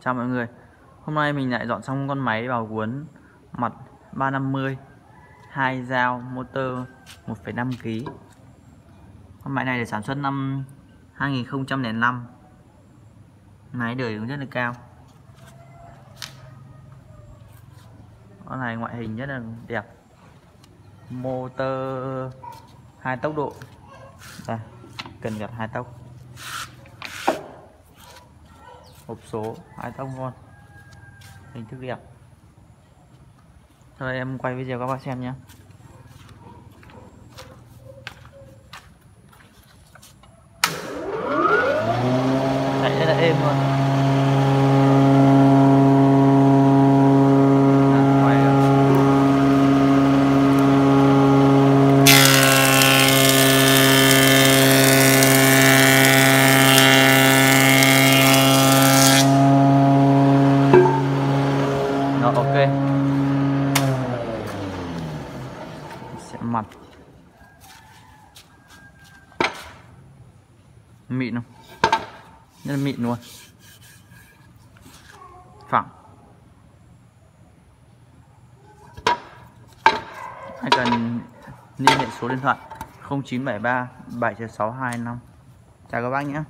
Chào mọi người. Hôm nay mình lại dọn xong con máy vào cuốn mặt 350 hai dao motor 1,5 kg Con máy này được sản xuất năm 2005 Máy đời cũng rất là cao. Con này ngoại hình rất là đẹp. Motor hai tốc độ. Đây, cần gạt hai tốc hộp số hai tông luôn hình thức đẹp. Thôi, em quay video các bác xem nhé chạy rất là êm luôn. Rồi ok. Sẽ mặt mịn không? Rất là mịn luôn. Phẳng. Anh cần liên hệ số điện thoại 0973 76225 chào các bác nhé.